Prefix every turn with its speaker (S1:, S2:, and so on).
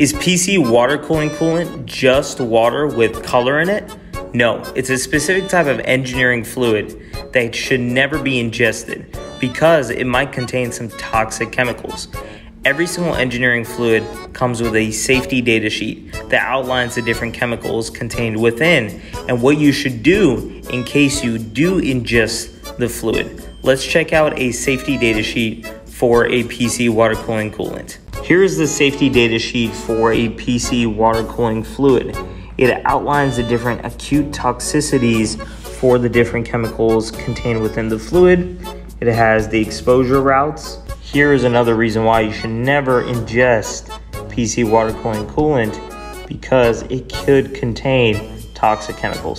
S1: Is PC water cooling coolant just water with color in it? No, it's a specific type of engineering fluid that should never be ingested because it might contain some toxic chemicals. Every single engineering fluid comes with a safety data sheet that outlines the different chemicals contained within and what you should do in case you do ingest the fluid. Let's check out a safety data sheet for a PC water cooling coolant. Here is the safety data sheet for a PC water cooling fluid. It outlines the different acute toxicities for the different chemicals contained within the fluid. It has the exposure routes, here is another reason why you should never ingest PC water cooling coolant because it could contain toxic chemicals.